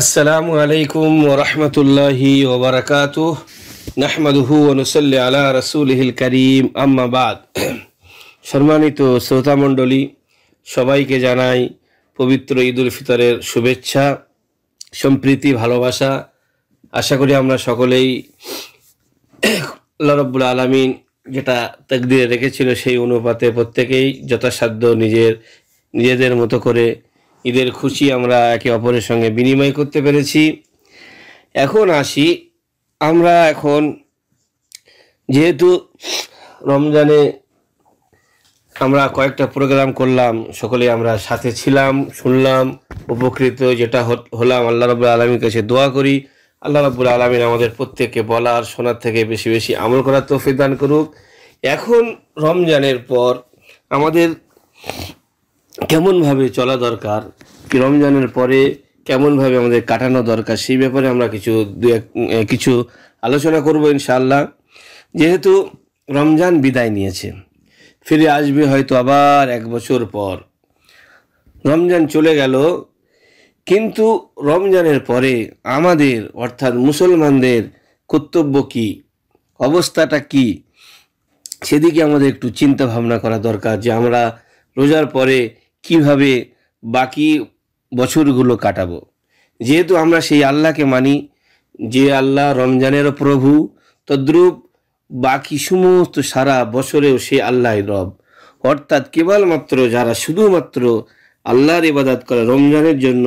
আসসালামু আলাইকুম ওরহমতুল্লাহি ওবরাকাতুহ নাহমাদুহু অনুসল্লি আলা রসুলহিল করিম। আম্মা বাদ। সম্মানিত শ্রোতামণ্ডলী সবাইকে জানাই পবিত্র ঈদ উল ফিতরের শুভেচ্ছা, সম্প্রীতি, ভালোবাসা। আশা করি আমরা সকলেই আল্লাহ রব্বুল আলমিন যেটা তাকদিরে রেখেছিল সেই অনুপাতে প্রত্যেকেই যথাসাধ্য নিজের, নিজেদের মতো করে ঈদের খুশি আমরা একে অপরের সঙ্গে বিনিময় করতে পেরেছি। এখন আসি, আমরা এখন যেহেতু রমজানে আমরা কয়েকটা প্রোগ্রাম করলাম সকলে আমরা সাথে ছিলাম, শুনলাম, উপকৃত, যেটা হলাম আল্লাহ রবুল আলমীর কাছে দোয়া করি। আল্লাহ রবুল আলমিন আমাদের প্রত্যেককে বলার, শোনার থেকে বেশি বেশি আমল করার তৌফিক দান করুক। এখন রমজানের পর আমাদের কেমনভাবে চলা দরকার রমজানের পরে কেমনভাবে আমাদের কাটানো দরকার, সেই ব্যাপারে আমরা কিছু দু এক কিছু আলোচনা করব ইনশাআল্লাহ। যেহেতু রমজান বিদায় নিয়েছে, ফিরে আসবে হয়তো আবার এক বছর পর। রমজান চলে গেল, কিন্তু রমজানের পরে আমাদের, অর্থাৎ মুসলমানদের কর্তব্য কি, অবস্থাটা কি, সেদিকে আমাদের একটু চিন্তা ভাবনা করা দরকার যে আমরা রোজার পরে কীভাবে বাকি বছরগুলো কাটাবো? যেহেতু আমরা সেই আল্লাহকে মানি, যে আল্লাহ রমজানের প্রভু, তদ্রূপ বাকি সমস্ত সারা বছরেও সে আল্লাহ রব। অর্থাৎ কেবলমাত্র যারা শুধুমাত্র আল্লাহর ইবাদাত করে রমজানের জন্য,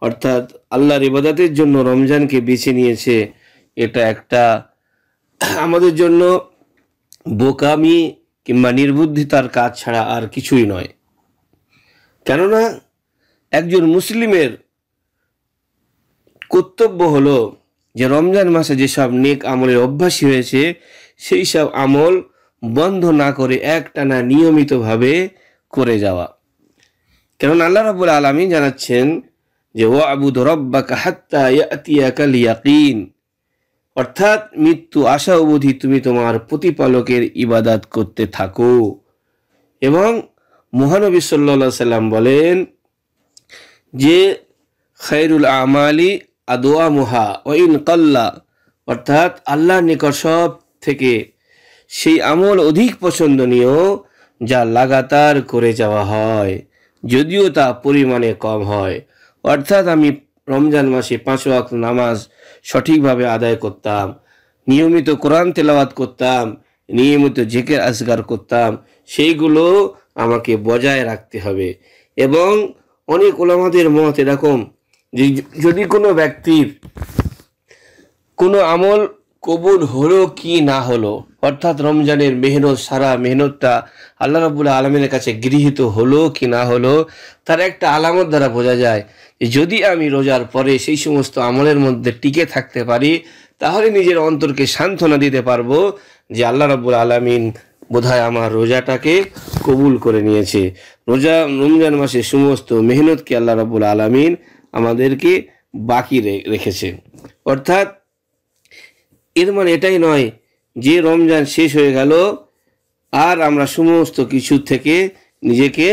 অর্থাৎ আল্লাহর ইবাদতের জন্য রমজানকে বেছে নিয়েছে, এটা একটা আমাদের জন্য বোকামি কিংবা নির্বুদ্ধিতার কাজ ছাড়া আর কিছুই নয়। কেননা একজন মুসলিমের কর্তব্য হলো যে রমজান মাসে যেসব নেক আমলের অভ্যাসী হয়েছে, সেই সব আমল বন্ধ না করে একটানা নিয়মিতভাবে করে যাওয়া। কেননা আল্লাহ রাবুল আলমী জানাচ্ছেন যে ও আবুদ রব্বাকা হাত্তা ইয়াকিন অর্থাৎ মৃত্যু আশা অবধি তুমি তোমার প্রতিপালকের ইবাদাত করতে থাকো এবং মহানবী সাল্লা সাল্লাম বলেন যে খৈরুল আমালি আদোয়া মুহা ওইন কল্লা, অর্থাৎ আল্লাহর নিকট সব থেকে সেই আমল অধিক পছন্দনীয় যা লাগাতার করে যাওয়া হয়, যদিও তা পরিমাণে কম হয়। অর্থাৎ আমি রমজান মাসে পাঁচ ওয়াক্ত নামাজ সঠিকভাবে আদায় করতাম, নিয়মিত কোরআন তেলাওয়াত করতাম, নিয়মিত জেকের আসগার করতাম, সেইগুলো আমাকে বজায় রাখতে হবে। এবং অনেক ওলামাদের মত এরকম যে যদি কোনো ব্যক্তির কোনো আমল কবুল হলো কি না হলো, অর্থাৎ রমজানের মেহনত সারা মেহনতটা আল্লাহ রাবুল আলমিনের কাছে গৃহীত হলো কি না হলো, তার একটা আলামত দ্বারা বোঝা যায় যদি আমি রোজার পরে সেই সমস্ত আমলের মধ্যে টিকে থাকতে পারি, তাহলে নিজের অন্তরকে সান্ত্বনা দিতে পারব যে আল্লাহ রাবুল আলমিন বোধহয় আমার রোজাটাকে কবুল করে নিয়েছে। রোজা রমজান মাসে সমস্ত মেহনতকে আল্লাহ রাবুল আলমিন আমাদেরকে বাকি রেখেছে। অর্থাৎ এর মানে এটাই নয় যে রমজান শেষ হয়ে গেল আর আমরা সমস্ত কিছু থেকে নিজেকে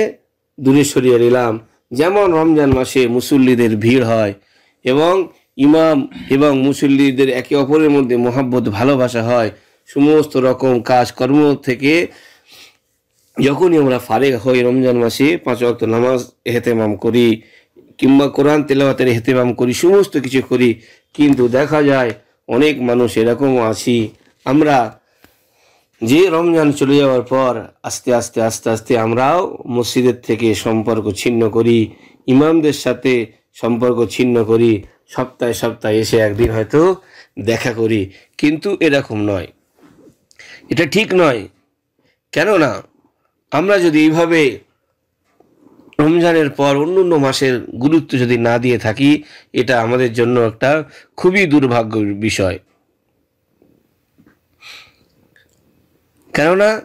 দূরে সরিয়ে নিলাম। যেমন রমজান মাসে মুসল্লিদের ভিড় হয় এবং ইমাম এবং মুসল্লিদের একে অপরের মধ্যে মহাব্বত ভালোবাসা হয়। সমস্ত রকম কাজকর্ম থেকে যখনই আমরা ফারেক হই রমজান মাসে, পাঁচ ওয়াক্ত নামাজ এহতেমাম করি, কিংবা কোরআন তেলাওয়াতের এহতেমাম করি, সমস্ত কিছু করি, কিন্তু দেখা যায় অনেক মানুষ এরকমও আছি। আমরা যে রমজান চলে যাওয়ার পর আস্তে আস্তে আস্তে আস্তে আমরাও মসজিদের থেকে সম্পর্ক ছিন্ন করি, ইমামদের সাথে সম্পর্ক ছিন্ন করি, সপ্তাহে সপ্তাহে এসে একদিন হয়তো দেখা করি, কিন্তু এরকম নয়। এটা ঠিক নয়। কেননা, আমরা যদি এইভাবে রমজানের পর অন্য অন্য মাসের গুরুত্ব যদি না দিয়ে থাকি, এটা আমাদের জন্য একটা খুবই দুর্ভাগ্যের বিষয়। কেননা,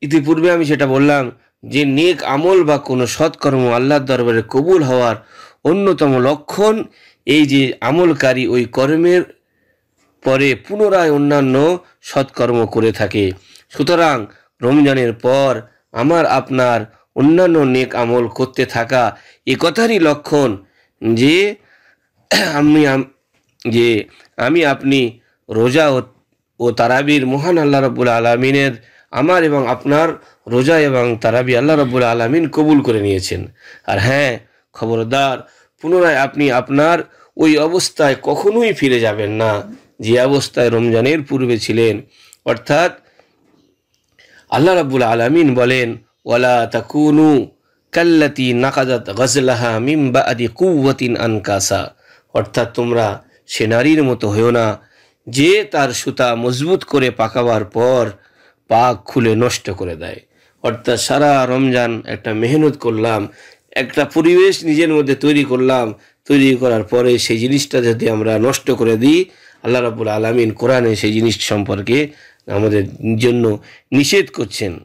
ইতিপূর্বে আমি সেটা বললাম যে, নেক আমল বা কোনো সৎকর্ম আল্লাহর দরবারে কবুল হওয়ার অন্যতম লক্ষণ এই যে আমলকারী ওই কর্মের পরে পুনরায় অন্যান্য সৎকর্ম করে থাকে। সুতরাং রমজানের পর আমার আপনার অন্যান্য নেক আমল করতে থাকা এ কথারই লক্ষণ যে আমি যে আমি আপনি রোজা ও ও তারাবির মহান আল্লাহ রব্বুল আলমিনের আমার এবং আপনার রোজা এবং তারাবি আল্লাহ রব্বুল আলমিন কবুল করে নিয়েছেন। আর হ্যাঁ খবরদার, পুনরায় আপনি আপনার ওই অবস্থায় কখনোই ফিরে যাবেন না। যে অবস্থায় রমজানের পূর্বে ছিলেন, অর্থাৎ আল্লাহ রাব্বুল আলামিন বলেন, ওয়ালা তাকুনু কাল্লাতি নাকাদাত গজলাহা মিম বাদি কুওয়াতিন আনকাসা। অর্থাৎ তোমরা সে নারীর মতো হয়েও না, যে তার সুতা মজবুত করে পাকাবার পর পাক খুলে নষ্ট করে দেয়। অর্থাৎ সারা রমজান একটা মেহনত করলাম, একটা পরিবেশ নিজের মধ্যে তৈরি করলাম, তৈরি করার পরে সেই জিনিসটা যদি আমরা নষ্ট করে দিই আল্লাহ রাবুল আলমিন কোরআনে সেই জিনিস সম্পর্কে আমাদের জন্য নিষেধ করছেন।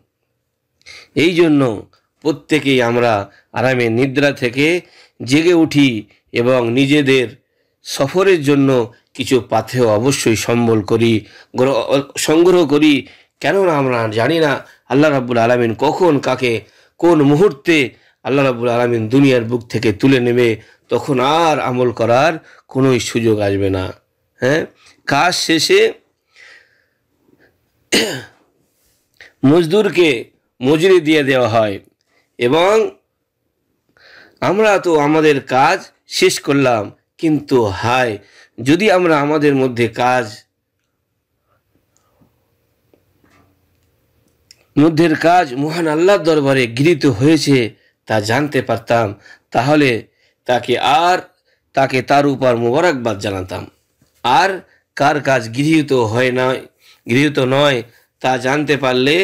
এই জন্য প্রত্যেকেই আমরা আরামে নিদ্রা থেকে জেগে উঠি এবং নিজেদের সফরের জন্য কিছু পাথেয় অবশ্যই সম্বল করি, গ্র- সংগ্রহ করি। কেননা আমরা জানি না আল্লাহ রাব্বুল আলমিন কখন কাকে কোন মুহূর্তে আল্লাহ রাব্বুল আলমিন দুনিয়ার বুক থেকে তুলে নেবে, তখন আর আমল করার কোনোই সুযোগ আসবে না। হ্যাঁ কাজ শেষে মজদুরকে মজুরি দিয়ে দেওয়া হয় এবং আমরা তো আমাদের কাজ শেষ করলাম, কিন্তু হায়, যদি আমরা আমাদের মধ্যে কাজ মধ্যের কাজ মহান আল্লাহর দরবারে গৃহীত হয়েছে তা জানতে পারতাম, তাহলে তাকে আর তাকে তার উপর মোবারকবাদ জানাতাম। আর কার কাজ গৃহীত হয় নয় গৃহীত নয়, তা জানতে পারলে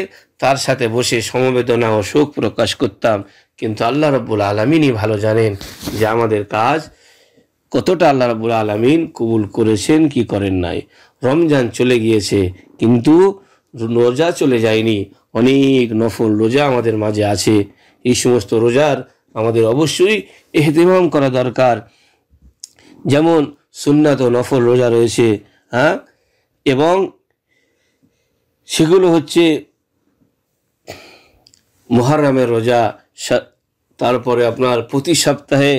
তার সাথে বসে সমবেদনা ও শোক প্রকাশ করতাম। কিন্তু আল্লাহ রব্বুল আলমিনই ভালো জানেন যে আমাদের কাজ কতটা আল্লাহ রাবুল আলমিন কবুল করেছেন, কি করেন নাই। রমজান চলে গিয়েছে, কিন্তু রোজা চলে যায়নি। অনেক নফল রোজা আমাদের মাঝে আছে। এই সমস্ত রোজার আমাদের অবশ্যই এহতেমাম করা দরকার। যেমন সুন্নাত ও নফল রোজা রয়েছে হ্যাঁ? এবং সেগুলো হচ্ছে মহারামের রোজা তারপরে আপনার প্রতি সপ্তাহে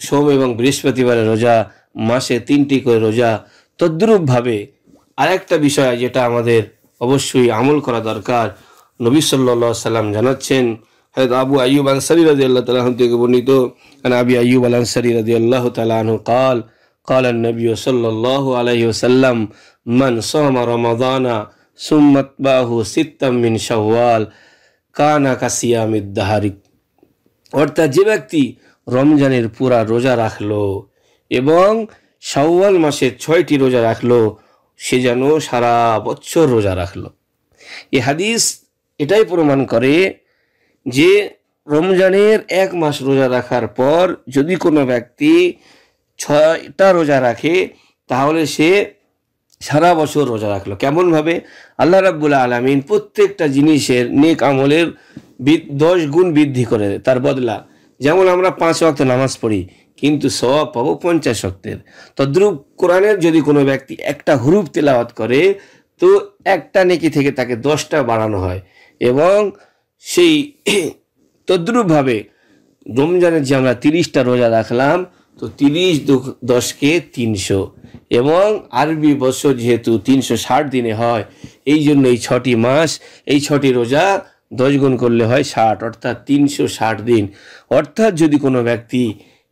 সোম এবং বৃহস্পতিবারের রোজা, মাসে তিনটি করে রোজা। তদ্রূপভাবে আরেকটা বিষয় যেটা আমাদের অবশ্যই আমল করা দরকার, নবী সাল্লাহ সাল্লাম জানাচ্ছেন হয়তো আবু আইয়ুব আনসারি রাজি আল্লাহ তালাহ থেকে বর্ণিত আন আবি আইয়ুব আল আনসারি রাজি আল্লাহ তালাহ قال قال النبي صلى الله عليه وسلم من صام رمضان ثم اتبعه ستا من شوال كان كصيام الدهر অর্থাৎ যে ব্যক্তি রমজানের পুরা রোজা রাখলো এবং শাওয়াল মাসের ছয়টি রোজা রাখলো সে যেন সারা বছর রোজা রাখলো এই হাদিস এটাই প্রমাণ করে যে রমজানের এক মাস রোজা রাখার পর যদি কোনো ব্যক্তি ছয়টা রোজা রাখে, তাহলে সে সারা বছর রোজা রাখল। কেমনভাবে? আল্লাহ রাব্বুল আলমিন প্রত্যেকটা জিনিসের নেক আমলের দশ গুণ বৃদ্ধি করে তার বদলা। যেমন আমরা পাঁচ ওয়াক্ত নামাজ পড়ি, কিন্তু সব পাবো পঞ্চাশ ওয়াক্তের। তদ্রুপ কোরআনের যদি কোনো ব্যক্তি একটা হুরুফ তেলাওয়াত করে, তো একটা নেকি থেকে তাকে দশটা বাড়ানো হয়। এবং সেই তদ্রুপভাবে রমজানের যে আমরা তিরিশটা রোজা রাখলাম, তো তিরিশ দশকে তিনশো। এবং আরবি বছর যেহেতু তিনশো ষাট দিনে হয়, এই জন্য এই ছটি মাস, এই ছটি রোজা দশ গুণ করলে হয় ষাট, অর্থাৎ তিনশো ষাট দিন। অর্থাৎ যদি কোনো ব্যক্তি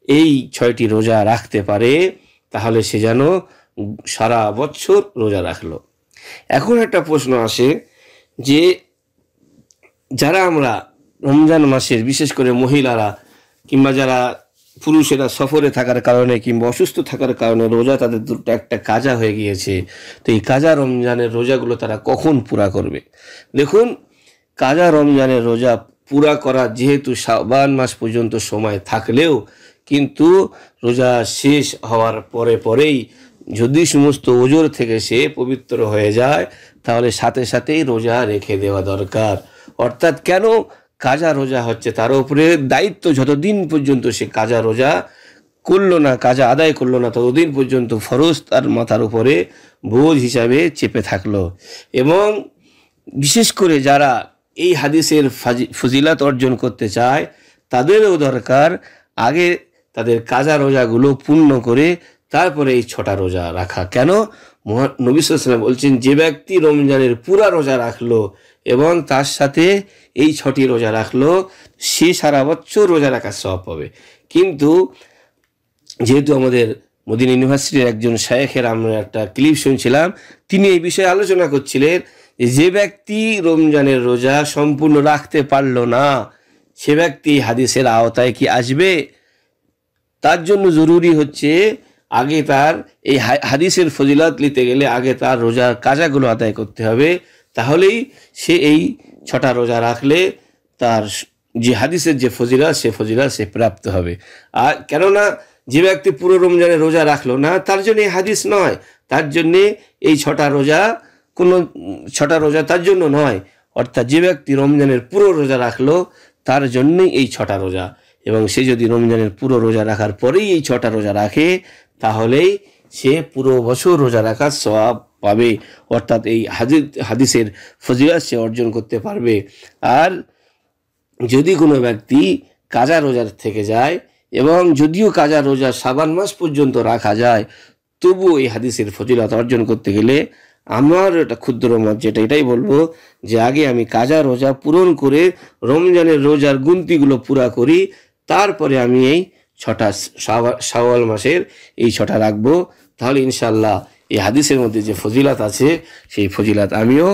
এই ছয়টি রোজা রাখতে পারে, তাহলে সে যেন সারা বছর রোজা রাখল। এখন একটা প্রশ্ন আসে যে যারা আমরা রমজান মাসের বিশেষ করে মহিলারা কিংবা যারা পুরুষেরা সফরে থাকার কারণে কিংবা অসুস্থ থাকার কারণে রোজা তাদের দুটো একটা কাজা হয়ে গিয়েছে, তো এই কাজা রমজানের রোজাগুলো তারা কখন পুরা করবে? দেখুন, কাজা রমজানের রোজা পুরা করা যেহেতু শাবান মাস পর্যন্ত সময় থাকলেও কিন্তু রোজা শেষ হওয়ার পরে পরেই যদি সমস্ত ওজোর থেকে সে পবিত্র হয়ে যায়, তাহলে সাথে সাথেই রোজা রেখে দেওয়া দরকার। অর্থাৎ কেন কাজা রোজা হচ্ছে? তার উপরে দায়িত্ব যতদিন পর্যন্ত সে কাজা রোজা করল না, কাজা আদায় করল না, ততদিন পর্যন্ত ফরজ তার মাথার উপরে বোঝ হিসাবে চেপে থাকল। এবং বিশেষ করে যারা এই হাদিসের ফাজি- ফজিলাত অর্জন করতে চায়, তাদেরও দরকার আগে তাদের কাজা রোজাগুলো পূর্ণ করে তারপরে এই ছটা রোজা রাখা। কেন? মহা নবী সাল্লাম বলছেন, যে ব্যক্তি রমজানের পুরা রোজা রাখল এবং তার সাথে এই ছটি রোজা রাখল, সে সারা বছর রোজা রাখার সব পাবে। কিন্তু যেহেতু আমাদের মদিন ইউনিভার্সিটির একজন শায়েখের আমরা একটা ক্লিপ শুনছিলাম, তিনি এই বিষয়ে আলোচনা করছিলেন যে ব্যক্তি রমজানের রোজা সম্পূর্ণ রাখতে পারল না, সে ব্যক্তি হাদিসের আওতায় কি আসবে? তার জন্য জরুরি হচ্ছে আগে তার এই হাদিসের ফজিলত নিতে গেলে আগে তার রোজার কাজাগুলো আদায় করতে হবে। তাহলেই সে এই ছটা রোজা রাখলে তার যে হাদিসের যে ফজিলত, সে ফজিলত সে প্রাপ্ত হবে। আর কেননা যে ব্যক্তি পুরো রমজানে রোজা রাখল না, তার জন্য এই হাদিস নয়। তার জন্যে এই ছটা রোজা কোনো ছটা রোজা তার জন্য নয়। অর্থাৎ যে ব্যক্তি রমজানের পুরো রোজা রাখল, তার জন্যই এই ছটা রোজা। এবং সে যদি রমজানের পুরো রোজা রাখার পরেই এই ছটা রোজা রাখে, তাহলেই সে পুরো বছর রোজা রাখার সবাব পাবে। অর্থাৎ এই হাদিস হাদিসের ফজিলত সে অর্জন করতে পারবে। আর যদি কোনো ব্যক্তি কাজা রোজার থেকে যায় এবং যদিও কাজা রোজা সাবান মাস পর্যন্ত রাখা যায় তবু এই হাদিসের ফজিলত অর্জন করতে গেলে আমার এটা ক্ষুদ্র মত যেটা, এটাই বলব যে আগে আমি কাজা রোজা পূরণ করে রমজানের রোজার গুনতিগুলো পুরা করি তারপরে আমি এই ছটা শাওয়াল মাসের এই ছটা রাখব। তাহলে ইনশাল্লাহ এই হাদিসের মধ্যে যে ফজিলাত আছে, সেই ফজিলাত আমিও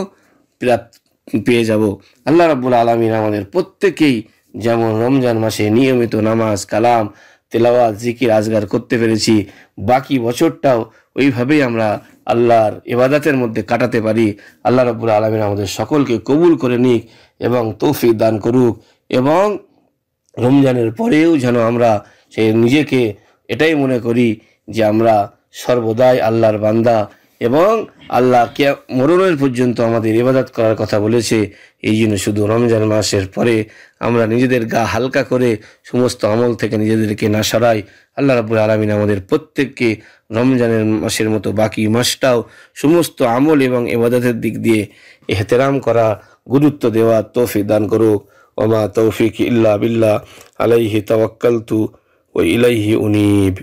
পেয়ে যাব। আল্লাহ রাব্বুল আলমিন আমাদের প্রত্যেকেই যেমন রমজান মাসে নিয়মিত নামাজ, কালাম, তেলাওয়াত, জিকির, আজগার করতে পেরেছি, বাকি বছরটাও ওইভাবেই আমরা আল্লাহর ইবাদাতের মধ্যে কাটাতে পারি। আল্লাহ রব্বুল আলমিন আমাদের সকলকে কবুল করে নিক এবং তৌফিক দান করুক এবং রমজানের পরেও যেন আমরা সে নিজেকে এটাই মনে করি যে আমরা সর্বদাই আল্লাহর বান্দা এবং আল্লাহ কে মরণের পর্যন্ত আমাদের ইবাদত করার কথা বলেছে। এই জন্য শুধু রমজান মাসের পরে আমরা নিজেদের গা হালকা করে সমস্ত আমল থেকে নিজেদেরকে না সরাই। আল্লাহ রাবুল আলমিন আমাদের প্রত্যেককে রমজানের মাসের মতো বাকি মাসটাও সমস্ত আমল এবং ইবাদতের দিক দিয়ে এহতেরাম করা, গুরুত্ব দেওয়া তৌফিক দান করুক। وما توفيقي إلا بالله. عليه توكلت وإليه أنيب.